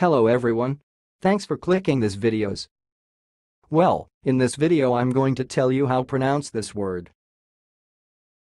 Hello everyone. Thanks for clicking this videos. Well, in this video I'm going to tell you how pronounce this word.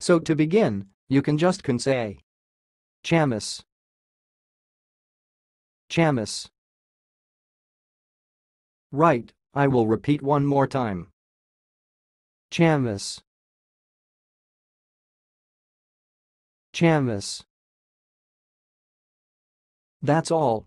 So to begin, you can just can say Chamis. Chamis. Right, I will repeat one more time. Chamis. Chamis. That's all,